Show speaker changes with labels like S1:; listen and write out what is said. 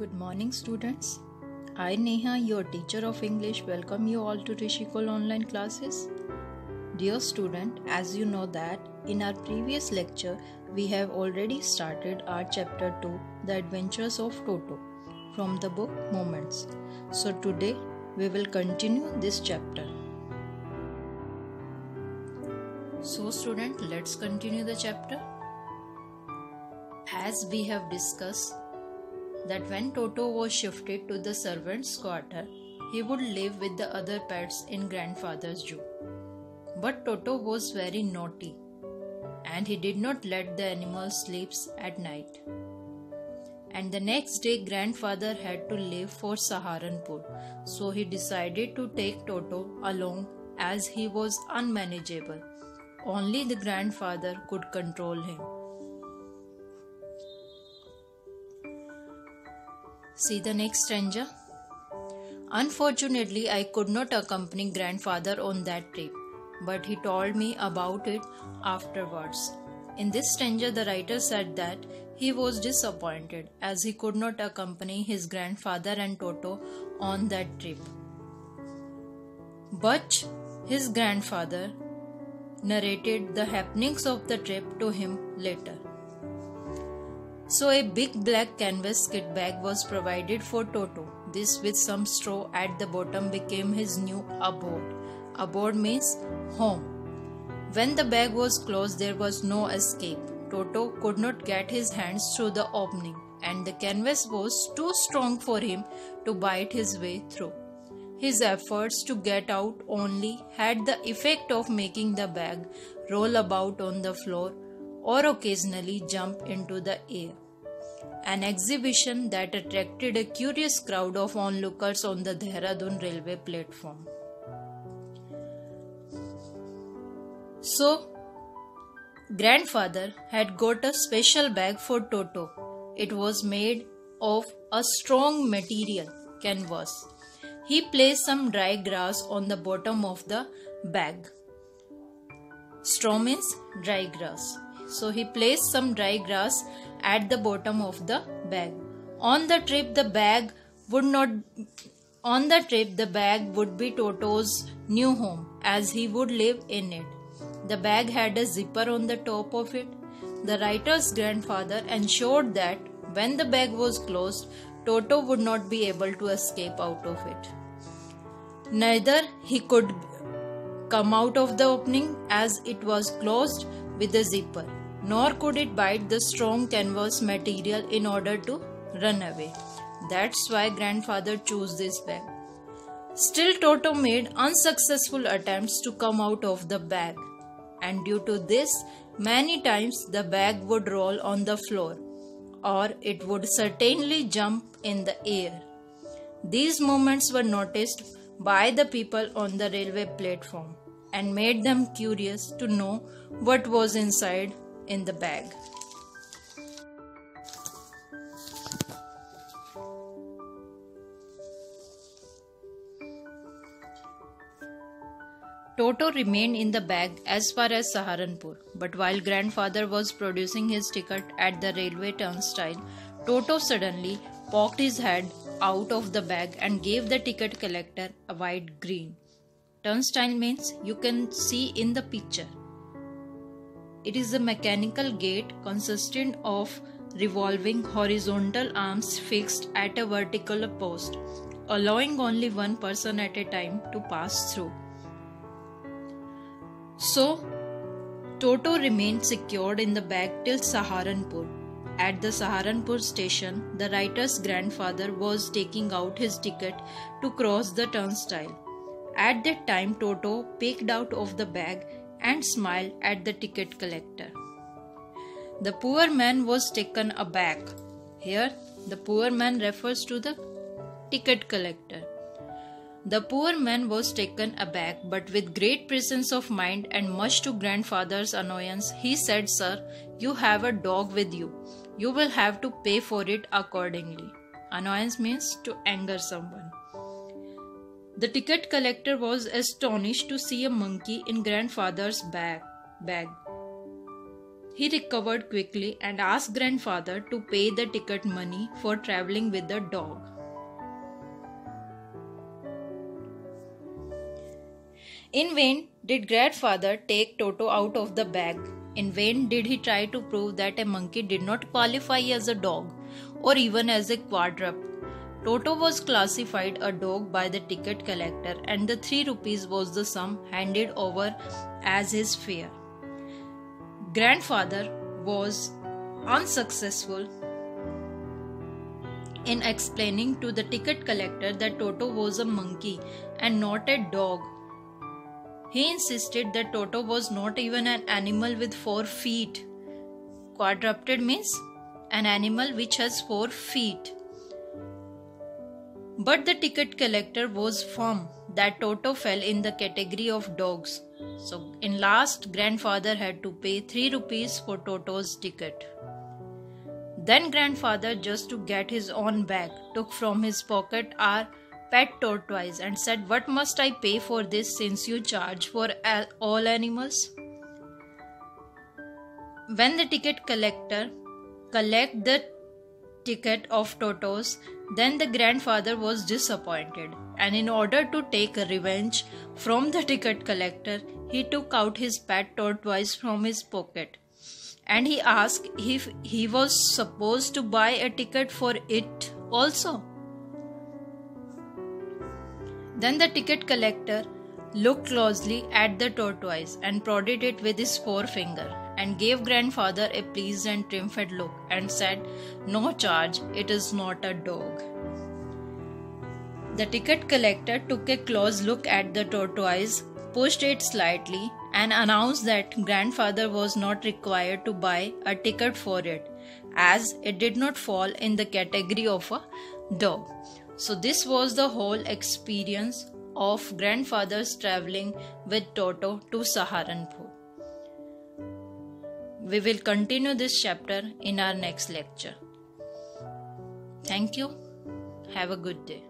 S1: Good morning, students. I, Neha, your teacher of English, welcome you all to Rishikul online classes. Dear student, as you know that in our previous lecture we have already started our chapter 2, The Adventures of Toto, from the book Moments. So today we will continue this chapter. So student, let's continue the chapter. As we have discussed that when Toto was shifted to the servants' quarter, he would live with the other pets in grandfather's zoo. But Toto was very naughty and he did not let the animals sleep at night. And the next day, grandfather had to leave for Saharanpur, so he decided to take Toto along as he was unmanageable. Only the grandfather could control him. See the next stanza. Unfortunately, I could not accompany grandfather on that trip, but he told me about it afterwards. In this stanza, the writer said that he was disappointed as he could not accompany his grandfather and Toto on that trip. But his grandfather narrated the happenings of the trip to him later. So a big black canvas kit bag was provided for Toto. This with some straw at the bottom became his new abode. Abode means home. When the bag was closed there was no escape. Toto could not get his hands through the opening and the canvas was too strong for him to bite his way through. His efforts to get out only had the effect of making the bag roll about on the floor or occasionally jump into the air. An exhibition that attracted a curious crowd of onlookers on the Dehradun railway platform. So, grandfather had got a special bag for Toto. It was made of a strong material, canvas. He placed some dry grass on the bottom of the bag. Straw means dry grass. So he placed some dry grass at the bottom of the bag. On the trip, the bag would not. On the trip, the bag would be Toto's new home as he would live in it. The bag had a zipper on the top of it. The writer's grandfather ensured that when the bag was closed, Toto would not be able to escape out of it. Neither he could come out of the opening as it was closed with a zipper nor could it bite the strong canvas material in order to run away. That's why grandfather chose this bag. Still, Toto made unsuccessful attempts to come out of the bag, and due to this, many times the bag would roll on the floor, or it would certainly jump in the air. These moments were noticed by the people on the railway platform and made them curious to know what was inside in the bag. Toto remained in the bag as far as Saharanpur, but while grandfather was producing his ticket at the railway turnstile, Toto suddenly poked his head out of the bag and gave the ticket collector a wide grin. Turnstile means you can see in the picture. It is a mechanical gate consisting of revolving horizontal arms fixed at a vertical post, allowing only one person at a time to pass through. So, Toto remained secured in the bag till Saharanpur. At the Saharanpur station, the writer's grandfather was taking out his ticket to cross the turnstile. At that time, Toto peeked out of the bag and smiled at the ticket collector. The poor man was taken aback. Here, the poor man refers to the ticket collector. The poor man was taken aback, but with great presence of mind and much to grandfather's annoyance, he said, Sir, you have a dog with you. You will have to pay for it accordingly. Annoyance means to anger someone. The ticket collector was astonished to see a monkey in grandfather's bag. bag. He recovered quickly and asked grandfather to pay the ticket money for traveling with the dog. In vain did grandfather take Toto out of the bag. In vain did he try to prove that a monkey did not qualify as a dog or even as a quadruped. Toto was classified a dog by the ticket collector and the 3 rupees was the sum handed over as his fare. Grandfather was unsuccessful in explaining to the ticket collector that Toto was a monkey and not a dog. He insisted that Toto was not even an animal with four feet. Quadruped means an animal which has four feet. But the ticket collector was firm that Toto fell in the category of dogs. So, in last, grandfather had to pay 3 rupees for Toto's ticket. Then, grandfather, just to get his own bag, took from his pocket our pet tortoise and said, What must I pay for this since you charge for all animals? When the ticket collector collect the ticket of Toto's, then the grandfather was disappointed, and in order to take revenge from the ticket collector, he took out his pet tortoise from his pocket and he asked if he was supposed to buy a ticket for it also. Then the ticket collector looked closely at the tortoise and prodded it with his forefinger and gave grandfather a pleased and triumphant look and said, No charge, it is not a dog. The ticket collector took a close look at the tortoise, pushed it slightly, and announced that grandfather was not required to buy a ticket for it, as it did not fall in the category of a dog. So, this was the whole experience of grandfather's traveling with Toto to Saharanpur. We will continue this chapter in our next lecture. Thank you. Have a good day.